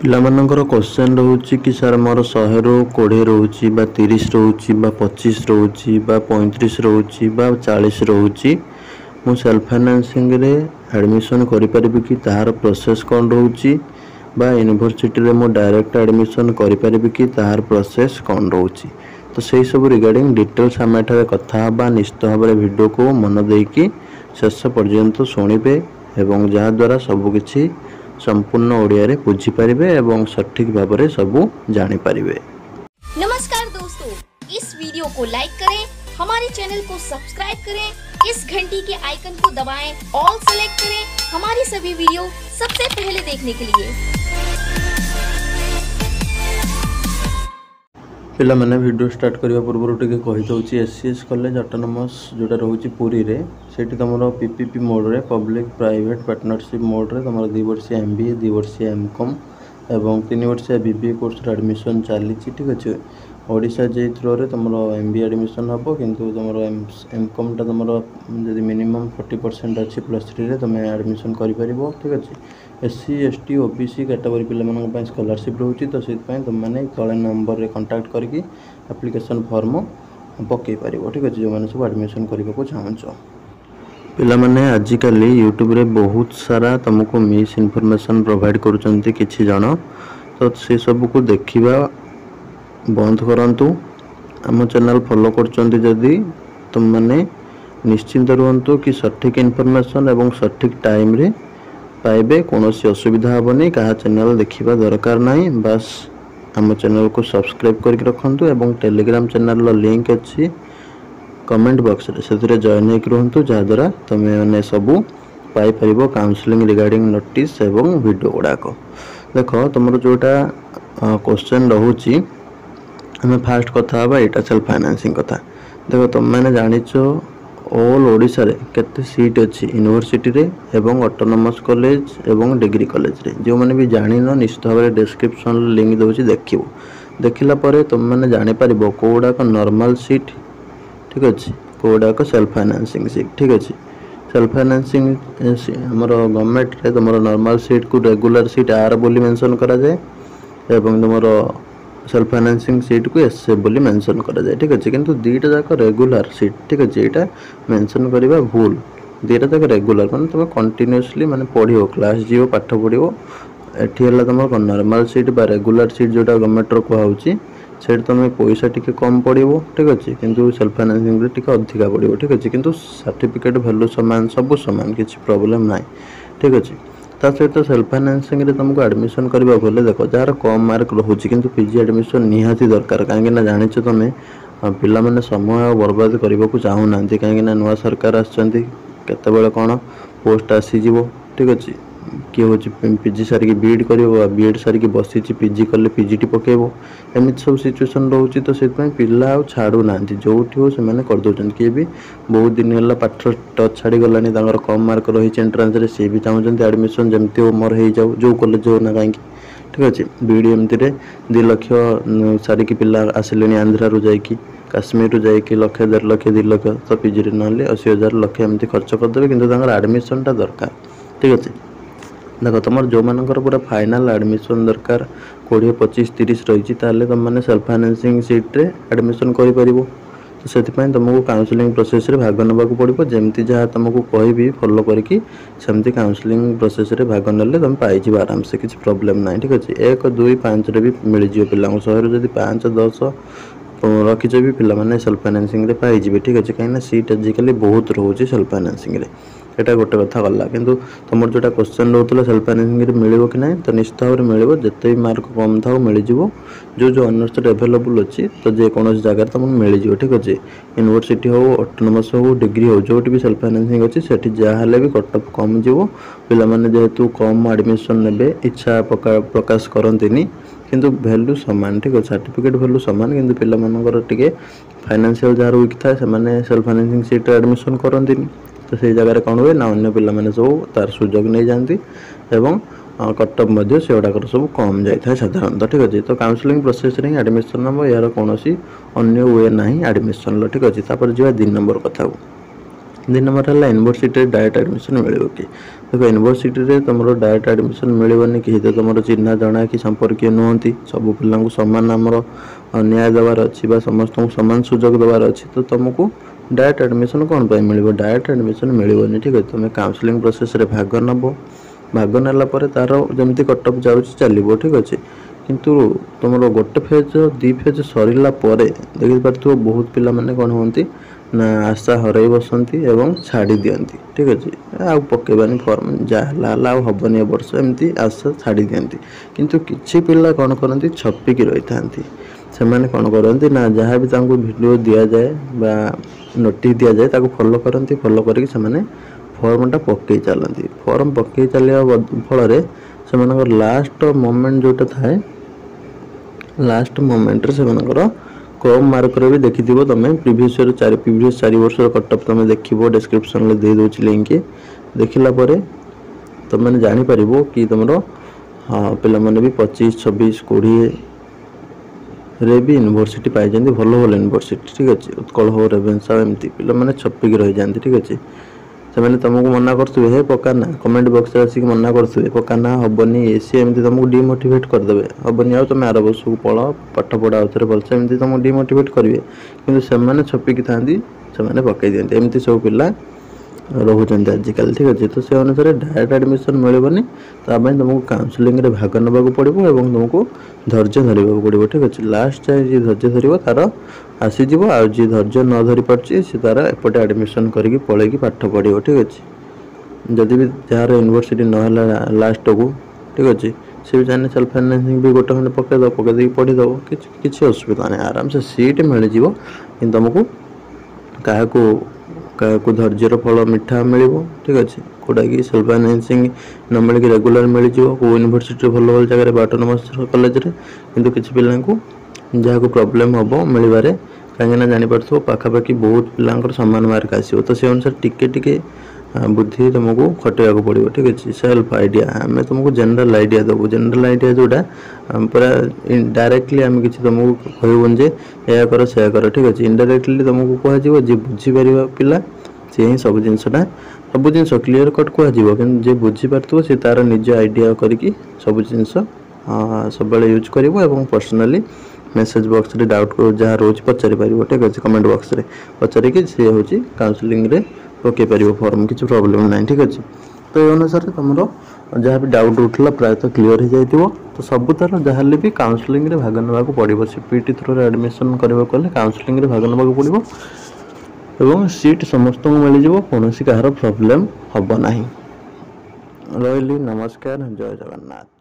ପିଲାମାନଙ୍କର କ୍ୱେଶ୍ଚନ୍ ରହୁଛି କି ସାର୍ ମୋର ଶହେରୁ କୋଡ଼ିଏ ରହୁଛି ବା ତିରିଶ ରହୁଛି ବା ପଚିଶ ରହୁଛି ବା ପଇଁତିରିଶ ରହୁଛି ବା ଚାଳିଶ ରହୁଛି ମୁଁ ସେଲ୍ଫ ଫାଇନାନ୍ସିଂରେ ଆଡ଼ମିସନ୍ କରିପାରିବି କି ତାହାର ପ୍ରୋସେସ୍ କ'ଣ ରହୁଛି ବା ୟୁନିଭର୍ସିଟିରେ ମୁଁ ଡାଇରେକ୍ଟ ଆଡ଼ମିସନ୍ କରିପାରିବି କି ତାହାର ପ୍ରୋସେସ୍ କ'ଣ ରହୁଛି ତ ସେହିସବୁ ରିଗାର୍ଡ଼ିଂ ଡିଟେଲ୍ସ ଆମେ ଏଠାରେ କଥା ହେବା ନିଶ୍ଚିତ ଭାବରେ ଭିଡ଼ିଓକୁ ମନ ଦେଇକି ଶେଷ ପର୍ଯ୍ୟନ୍ତ ଶୁଣିବେ ଏବଂ ଯାହାଦ୍ୱାରା ସବୁକିଛି ସମ୍ପୂର୍ଣ୍ଣ ଓଡ଼ିଆରେ एवं ଏବଂ ସଠିକ୍ सब जानी पारे नमस्कार दोस्तों इस वीडियो को लाइक करें हमारे चैनल को सब्सक्राइब करें इस घंटी के आइकन को दबाएं ऑल सेलेक्ट करें हमारी सभी वीडियो सबसे पहले देखने के लिए ପିଲାମାନେ ଭିଡ଼ିଓ ଷ୍ଟାର୍ଟ କରିବା ପୂର୍ବରୁ ଟିକେ କହିଦେଉଛି S C S college autonomous ଯେଉଁଟା ରହୁଛି ପୁରୀରେ ସେଇଠି ତୁମର ପି ପି ପି ମୋଡ଼ରେ ପବ୍ଲିକ୍ ପ୍ରାଇଭେଟ୍ ପାର୍ଟନରସିପ୍ ମୋଡ଼ରେ ତୁମର ଦୁଇ ବର୍ଷିଆ ଏମ୍ ବି ଏ ଦୁଇ ବର୍ଷିଆ ଏମ୍ କମ୍ ଏବଂ ତିନି ବର୍ଷିଆ ବି ବି ଏ କୋର୍ସର ଆଡ଼ମିସନ୍ ଚାଲିଛି ଠିକ୍ ଅଛି ଓଡ଼ିଶା ଜେ ଥ୍ରୋରେ ତୁମର ଏମ୍ ବି ଆଡ଼ମିସନ୍ ହେବ କିନ୍ତୁ ତୁମର ଏମ୍ କମ୍ଟା ତୁମର ଯଦି ମିନିମମ୍ ଫର୍ଟି ପରସେଣ୍ଟ ଅଛି ପ୍ଲସ୍ ଥ୍ରୀରେ ତୁମେ ଆଡ଼ମିସନ୍ କରିପାରିବ ଠିକ୍ ଅଛି S C S T O B C category ପିଲାମାନଙ୍କ ପାଇଁ ସ୍କଲାରସିପ୍ ରହୁଛି ତ ସେଥିପାଇଁ ତୁମମାନେ ତଳେ ନମ୍ବରରେ କଣ୍ଟାକ୍ଟ କରିକି ଆପ୍ଲିକେସନ୍ ଫର୍ମ ପକାଇ ପାରିବ ଠିକ୍ ଅଛି ଯେଉଁମାନେ ସବୁ ଆଡ଼ମିସନ୍ କରିବାକୁ ଚାହୁଁଛ ପିଲାମାନେ ଆଜିକାଲି ୟୁଟ୍ୟୁବରେ ବହୁତ ସାରା ତୁମକୁ ମିସ୍ ଇନଫର୍ମେସନ୍ ପ୍ରୋଭାଇଡ଼ କରୁଛନ୍ତି କିଛି ଜଣ ତ ସେସବୁକୁ ଦେଖିବା ବନ୍ଦ କରନ୍ତୁ ଆମ ଚ୍ୟାନେଲ୍ ଫଲୋ କରୁଛନ୍ତି ଯଦି ତୁମମାନେ ନିଶ୍ଚିନ୍ତ ରୁହନ୍ତୁ କି ସଠିକ୍ ଇନଫର୍ମେସନ୍ ଏବଂ ସଠିକ୍ ଟାଇମ୍ରେ ପାଇବେ କୌଣସି ଅସୁବିଧା ହେବନି କାହା ଚ୍ୟାନେଲ୍ ଦେଖିବା ଦରକାର ନାହିଁ ବାସ୍ ଆମ ଚ୍ୟାନେଲ୍କୁ ସବସ୍କ୍ରାଇବ୍ କରିକି ରଖନ୍ତୁ ଏବଂ ଟେଲିଗ୍ରାମ୍ ଚ୍ୟାନେଲ୍ର ଲିଙ୍କ୍ ଅଛି କମେଣ୍ଟ ବକ୍ସରେ ସେଥିରେ ଜଏନ୍ ହେଇକି ରୁହନ୍ତୁ ଯାହାଦ୍ୱାରା ତୁମେମାନେ ସବୁ ପାଇପାରିବ କାଉନ୍ସିଲିଂ ରିଗାର୍ଡ଼ିଂ ନୋଟିସ୍ ଏବଂ ଭିଡ଼ିଓ ଗୁଡ଼ାକ ଦେଖ ତୁମର ଯେଉଁଟା କୋଶ୍ଚେନ୍ ରହୁଛି ଆମେ ଫାର୍ଷ୍ଟ କଥା ହେବା ଏଇଟା ସେଲ୍ଫ ଫାଇନାନ୍ସିଂ କଥା ଦେଖ ତୁମେମାନେ ଜାଣିଛ ଅଲ୍ ଓଡ଼ିଶାରେ କେତେ ସିଟ୍ ଅଛି ୟୁନିଭର୍ସିଟିରେ ଏବଂ ଅଟୋନମସ୍ କଲେଜ ଏବଂ ଡିଗ୍ରୀ କଲେଜରେ ଯେଉଁମାନେ ବି ଜାଣିନ ନିଶ୍ଚିତ ଭାବରେ ଡେସ୍କ୍ରିପସନ୍ରେ ଲିଙ୍କ୍ ଦେଉଛି ଦେଖିବ ଦେଖିଲା ପରେ ତୁମେମାନେ ଜାଣିପାରିବ କେଉଁଗୁଡ଼ାକ ନର୍ମାଲ୍ ସିଟ୍ ଠିକ୍ ଅଛି କେଉଁଗୁଡ଼ାକ ସେଲ୍ଫ ଫାଇନାନ୍ସିଂ ସିଟ୍ ଠିକ୍ ଅଛି ସେଲ୍ଫ ଫାଇନାନ୍ସିଂ ଆମର ଗଭର୍ଣ୍ଣମେଣ୍ଟରେ ତୁମର ନର୍ମାଲ୍ ସିଟ୍କୁ ରେଗୁଲାର ସିଟ୍ ଆର୍ ବୋଲି ମେନ୍ସନ୍ କରାଯାଏ ଏବଂ ତୁମର সেলফ ফাইন্যান্সিং সিটକୁ ଏସ୍ ଏଫ୍ ବୋଲି ମେନସନ୍ କରାଯାଏ ଠିକ୍ ଅଛି କିନ୍ତୁ ଦୁଇଟା ଯାକ ରେଗୁଲାର ସିଟ୍ ଠିକ୍ ଅଛି ଏଇଟା ମେନସନ୍ କରିବା ଭୁଲ ଦୁଇଟା ଯାକ ରେଗୁଲାର ମାନେ ତୁମେ କଣ୍ଟିନ୍ୟୁଅସଲି ମାନେ ପଢ଼ିବ କ୍ଲାସ୍ ଯିବ ପାଠ ପଢ଼ିବ ଏଠି ହେଲା ତୁମର କ'ଣ ନର୍ମାଲ୍ ସିଟ୍ ବା ରେଗୁଲାର ସିଟ୍ ଯେଉଁଟା ଗଭର୍ଣ୍ଣମେଣ୍ଟର କୁହାହେଉଛି ସେଇଠି ତୁମେ ପଇସା ଟିକେ କମ୍ ପଡ଼ିବ ଠିକ୍ ଅଛି କିନ୍ତୁ ସେଲ୍ଫ ଫାଇନାନ୍ସିଂରେ ଟିକେ ଅଧିକା ପଡ଼ିବ ଠିକ୍ ଅଛି କିନ୍ତୁ ସାର୍ଟିଫିକେଟ୍ ଭ୍ୟାଲୁ ସମାନ ସବୁ ସମାନ କିଛି ପ୍ରୋବ୍ଲେମ୍ ନାହିଁ ଠିକ୍ ଅଛି ତା ସହିତ ସେଲ୍ଫ ଫାଇନାନ୍ସିଂରେ ତୁମକୁ ଆଡ଼ମିସନ୍ କରିବାକୁ ହେଲେ ଦେଖ ଯାହାର କମ୍ ମାର୍କ ରହୁଛି କିନ୍ତୁ ପି ଜି ଆଡ଼ମିସନ୍ ନିହାତି ଦରକାର କାହିଁକିନା ଜାଣିଛ ତୁମେ ପିଲାମାନେ ସମୟ ବରବାଦ କରିବାକୁ ଚାହୁଁନାହାନ୍ତି କାହିଁକିନା ନୂଆ ସରକାର ଆସିଛନ୍ତି କେତେବେଳେ କ'ଣ ପୋଷ୍ଟ ଆସିଯିବ ଠିକ୍ ଅଛି କିଏ ହେଉଛି ପିଜି ସାରିକି ବି ଏଡ଼୍ କରିବ ବି ଏଡ଼୍ ସାରିକି ବସିଛି ପିଜି କଲେ ପିଜିଟି ପକାଇବ ଏମିତି ସବୁ ସିଚୁଏସନ୍ ରହୁଛି ତ ସେଥିପାଇଁ ପିଲା ଆଉ ଛାଡ଼ୁନାହାନ୍ତି ଯେଉଁଠି ହେଉ ସେମାନେ କରିଦେଉଛନ୍ତି କିଏ ବି ବହୁତ ଦିନ ହେଲା ପାଠ ଟଚ୍ ଛାଡ଼ିଗଲାଣି ତାଙ୍କର କମ୍ ମାର୍କ ରହିଛି ଏଣ୍ଟ୍ରାନ୍ସରେ ସିଏ ବି ଚାହୁଁଛନ୍ତି ଆଡ଼ମିସନ୍ ଯେମିତି ହେଉ ମୋର ହେଇଯାଉ ଯେଉଁ କଲେଜ ହେଉ ନା କାହିଁକି ଠିକ୍ ଅଛି ବି ଡ଼ି ଏମିତିରେ ଦୁଇ ଲକ୍ଷ ସାରିକି ପିଲା ଆସିଲେଣି ଆନ୍ଧ୍ରାରୁ ଯାଇକି କାଶ୍ମୀରରୁ ଯାଇକି ଲକ୍ଷେ ଦେଢ଼ ଲକ୍ଷ ଦୁଇ ଲକ୍ଷ ତ ପିଜିରେ ନହେଲେ ଅଶୀ ହଜାର ଲକ୍ଷ ଏମିତି ଖର୍ଚ୍ଚ କରିଦେବେ କିନ୍ତୁ ତାଙ୍କର ଆଡ଼ମିସନ୍ଟା ଦରକାର ଠିକ୍ ଅଛି देख तुम जो मान पूरा फाइनाल आडमिशन दरकार कोड़े पचिश तीस रही तुमने सेल्फ फाइनेसींग सीट्रे आडमिशन करमको काउनसलींग प्रोसेस भाग नाक पड़ो जमी जहाँ तुमको कह भी फलो करकेमती काउनसलींग प्रोसेस भाग ना तुम पाइज आराम से किसी प्रोब्लेम ना ठीक अच्छे एक दुई पाँच भी मिलजो पिला पाँच दस रखी पे सेल्फ फाइनेसींगे ठीक अच्छे कहीं सीट आजिकल बहुत रोचे सेल्फ फाइनेसींगे ସେଇଟା ଗୋଟେ କଥା ଗଲା କିନ୍ତୁ ତୁମର ଯେଉଁଟା କ୍ୱେଶ୍ଚନ୍ ରହୁଥିଲା ସେଲ୍ଫ ଫାଇନାନ୍ସିଂରେ ମିଳିବ କି ନାହିଁ ତ ନିଶ୍ଚିତ ଭାବରେ ମିଳିବ ଯେତେ ବି ମାର୍କ କମ୍ ଥାଉ ମିଳିଯିବ ଯେଉଁ ଯେଉଁ ଅନର୍ସରେ ଆଭେଲେବୁଲ୍ ଅଛି ତ ଯେକୌଣସି ଜାଗାରେ ତୁମକୁ ମିଳିଯିବ ଠିକ୍ ଅଛି ୟୁନିଭର୍ସିଟି ହେଉ ଅଟୋନମସ୍ ହଉ ଡିଗ୍ରୀ ହେଉ ଯେଉଁଠି ବି ସେଲ୍ଫ ଫାଇନାନ୍ସିଂ ଅଛି ସେଠି ଯାହା ହେଲେ ବି କଟ୍ ଅଫ୍ କମିଯିବ ପିଲାମାନେ ଯେହେତୁ କମ୍ ଆଡ଼ମିସନ୍ ନେବେ ଇଚ୍ଛା ପ୍ରକାଶ କରନ୍ତିନି କିନ୍ତୁ ଭ୍ୟାଲ୍ୟୁ ସମାନ ଠିକ୍ ଅଛି ସାର୍ଟିଫିକେଟ୍ ଭ୍ୟାଲ୍ୟୁ ସମାନ କିନ୍ତୁ ପିଲାମାନଙ୍କର ଟିକେ ଫାଇନାନ୍ସିଆଲ୍ ଯାହାର ୱିକ୍ ଥାଏ ସେମାନେ ସେଲ୍ଫ ଫାଇନାନ୍ସିଂ ସିଟ୍ରେ ଆଡ଼ମିସନ୍ କରନ୍ତିନି ତ ସେଇ ଜାଗାରେ କ'ଣ ହୁଏ ନା ଅନ୍ୟ ପିଲାମାନେ ସବୁ ତା'ର ସୁଯୋଗ ନେଇଯାଆନ୍ତି ଏବଂ କଟଅଫ୍ ମଧ୍ୟ ସେଗୁଡ଼ାକର ସବୁ କମ୍ ଯାଇଥାଏ ସାଧାରଣତଃ ଠିକ୍ ଅଛି ତ କାଉନସିଲିଂ ପ୍ରୋସେସ୍ରେ ହିଁ ଆଡ଼ମିସନ୍ ହେବ ଏହାର କୌଣସି ଅନ୍ୟ ୱେ ନାହିଁ ଆଡ଼ମିସନ୍ର ଠିକ୍ ଅଛି ତାପରେ ଯିବା ଦୁଇ ନମ୍ବର କଥାକୁ ଦୁଇ ନମ୍ବର ହେଲା ୟୁନିଭର୍ସିଟିରେ ଡାଇରେକ୍ଟ ଆଡ଼ମିସନ୍ ମିଳିବ କି ଦେଖ ୟୁନିଭର୍ସିଟିରେ ତୁମର ଡାଇରେକ୍ଟ ଆଡ଼ମିସନ୍ ମିଳିବନି କେହି ତ ତୁମର ଚିହ୍ନା ଜଣା କି ସମ୍ପର୍କୀୟ ନୁହନ୍ତି ସବୁ ପିଲାଙ୍କୁ ସମାନ ଆମର ନ୍ୟାୟ ଦେବାର ଅଛି ବା ସମସ୍ତଙ୍କୁ ସମାନ ସୁଯୋଗ ଦେବାର ଅଛି ତ ତୁମକୁ ডাইরেক্ট ଆଡ଼ମିସନ୍ କ'ଣ ପାଇଁ ମିଳିବ ଡାଇରେକ୍ଟ ଆଡ଼ମିସନ୍ ମିଳିବନି ଠିକ୍ ଅଛି ତୁମେ କାଉନସିଲିଂ ପ୍ରୋସେସ୍ରେ ଭାଗ ନେବ ଭାଗ ନେଲା ପରେ ତା'ର ଯେମିତି କଟଅଫ୍ ଯାଉଛି ଚାଲିବ ଠିକ୍ ଅଛି କିନ୍ତୁ ତୁମର ଗୋଟେ ଫେଜ୍ ଦୁଇ ଫେଜ୍ ସରିଲା ପରେ ଦେଖିପାରୁଥିବ ବହୁତ ପିଲାମାନେ କ'ଣ ହୁଅନ୍ତି ନା ଆଶା ହରାଇ ବସନ୍ତି ଏବଂ ଛାଡ଼ି ଦିଅନ୍ତି ଠିକ୍ ଅଛି ଆଉ ପକାଇବାନି ଫର୍ମ ଯାହା ହେଲା ହେଲା ଆଉ ହେବନି ଏ ବର୍ଷ ଏମିତି ଆଶା ଛାଡ଼ି ଦିଅନ୍ତି କିନ୍ତୁ କିଛି ପିଲା କ'ଣ କରନ୍ତି ଛପିକି ରହିଥାନ୍ତି से कौन करती ना जहाँ भी भिड दि जाए नोट दि जाए फलो करती फलो करके फर्मटा पक चलती फर्म पक चल फल से लास्ट मोमेंट जोटा थाए लास्ट मोमेंट्रे से कम मार्क भी देखी तुम्हें प्रिभस चार प्रिभस चार बर्ष कटअप तुम देख डेस्क्रिपन दे दौर लिंक देख ला तुमने जापर कि तुम पे भी पचीस छब्बीस कोड़े ରେବି ୟୁନିଭର୍ସିଟି ପାଇଛନ୍ତି ଭଲ ଭଲ ୟୁନିଭର୍ସିଟି ଠିକ୍ ଅଛି ଉତ୍କଳ ହଉ ରେଭେନ୍ସା ଏମିତି ପିଲାମାନେ ଛପିକି ରହିଯାଆନ୍ତି ଠିକ୍ ଅଛି ସେମାନେ ତୁମକୁ ମନା କରୁଥିବେ ହେ ପକାନା କମେଣ୍ଟ ବକ୍ସରେ ଆସିକି ମନା କରୁଥିବେ ପକାନା ହେବନି ଏ ସିଏ ଏମିତି ତୁମକୁ ଡିମୋଟିଭେଟ୍ କରିଦେବେ ହେବନି ଆଉ ତୁମେ ଆର ବର୍ଷକୁ ପଳ ପାଠ ପଢ଼ା ଆଉଥରେ ଭଲସେ ଏମିତି ତୁମକୁ ଡିମୋଟିଭେଟ୍ କରିବେ କିନ୍ତୁ ସେମାନେ ଛପିକି ଥାନ୍ତି ସେମାନେ ପକାଇ ଦିଅନ୍ତି ଏମିତି ସବୁ ପିଲା ରହୁଛନ୍ତି ଆଜିକାଲି ଠିକ୍ ଅଛି ତ ସେ ଅନୁସାରେ ଡାଇରେକ୍ଟ ଆଡ଼ମିସନ୍ ମିଳିବନି ତା ପାଇଁ ତୁମକୁ କାଉନସିଲିଂରେ ଭାଗ ନେବାକୁ ପଡ଼ିବ ଏବଂ ତୁମକୁ ଧୈର୍ଯ୍ୟ ଧରିବାକୁ ପଡ଼ିବ ଠିକ୍ ଅଛି ଲାଷ୍ଟ ଯାଏଁ ଯିଏ ଧୈର୍ଯ୍ୟ ଧରିବ ତା'ର ଆସିଯିବ ଆଉ ଯିଏ ଧୈର୍ଯ୍ୟ ନ ଧରିପାରୁଛି ସେ ତା'ର ଏପଟେ ଆଡ଼ମିସନ୍ କରିକି ପଳେଇକି ପାଠ ପଢ଼ିବ ଠିକ୍ ଅଛି ଯଦି ବି ଯାହାର ୟୁନିଭର୍ସିଟି ନହେଲା ଲାଷ୍ଟକୁ ଠିକ୍ ଅଛି ସେ ବି ଚାହିଁଲେ ସେଲ୍ଫ ଫାଇନାନ୍ସିଂ ବି ଗୋଟେ ଖଣ୍ଡେ ପକାଇଦେବ ପକାଇ ଦେଇକି ପଢ଼ିଦେବ କିଛି କିଛି ଅସୁବିଧା ନାହିଁ ଆରାମସେ ସିଟ୍ ମିଳିଯିବ କିନ୍ତୁ ତୁମକୁ କାହାକୁ କାହାକୁ ଧୈର୍ଯ୍ୟର ଫଳ ମିଠା ମିଳିବ ଠିକ୍ ଅଛି କେଉଁଟାକି ସେଲ୍ଫ ଫାଇନାନ୍ସିଂ ନ ମିଳିକି ରେଗୁଲାର ମିଳିଯିବ କେଉଁ ୟୁନିଭର୍ସିଟିରେ ଭଲ ଭଲ ଜାଗାରେ ବାଟ ନମସ୍କାର କଲେଜରେ କିନ୍ତୁ କିଛି ପିଲାଙ୍କୁ ଯାହାକୁ ପ୍ରୋବ୍ଲେମ୍ ହେବ ମିଳିବାରେ କାହିଁକିନା ଜାଣିପାରୁଥିବ ପାଖାପାଖି ବହୁତ ପିଲାଙ୍କର ସମାନ ମାର୍କ ଆସିବ ତ ସେ ଅନୁସାରେ ଟିକେ ଟିକେ ବୁଦ୍ଧି ତୁମକୁ ଖଟେଇବାକୁ ପଡ଼ିବ ଠିକ୍ ଅଛି ସେଲ୍ଫ ଆଇଡ଼ିଆ ଆମେ ତୁମକୁ ଜେନେରାଲ୍ ଆଇଡ଼ିଆ ଦେବୁ ଜେନେରାଲ୍ ଆଇଡ଼ିଆ ଯେଉଁଟା ପୁରା ଡାଇରେକ୍ଟଲି ଆମେ କିଛି ତୁମକୁ କହିବୁନି ଯେ ଏହା କର ସେୟା କର ଠିକ୍ ଅଛି ଇଣ୍ଡାଇରେକ୍ଟଲି ତୁମକୁ କୁହାଯିବ ଯିଏ ବୁଝିପାରିବ ପିଲା ସିଏ ହିଁ ସବୁ ଜିନିଷଟା ସବୁ ଜିନିଷ କ୍ଲିଅର୍ କଟ୍ କୁହାଯିବ କିନ୍ତୁ ଯିଏ ବୁଝିପାରୁଥିବ ସେ ତା'ର ନିଜ ଆଇଡ଼ିଆ କରିକି ସବୁ ଜିନିଷ ସବୁବେଳେ ୟୁଜ୍ କରିବ ଏବଂ ପର୍ସନାଲି ମେସେଜ ବକ୍ସରେ ଡାଉଟ୍ ଯାହା ରହୁଛି ପଚାରିପାରିବ ଠିକ୍ ଅଛି କମେଣ୍ଟ ବକ୍ସରେ ପଚାରିକି ସିଏ ହେଉଛି କାଉନସିଲିଂରେ पकईपर फर्म कि प्रोब्लेम ना ठीक अच्छे तो ये अनुसार तुम जहाँ भी डाउट उठला प्रायत क्लीयर हो जाइए तो सबुतर जहाँ भी काउनसलींग भाग ना पड़ो सी थ्रु एडमिशन करवाक काउनसलींग भाग ना पड़ो सीट समस्त मिलजि कौन सी कह रॉब्लम हम ना रही नमस्कार जय जगन्नाथ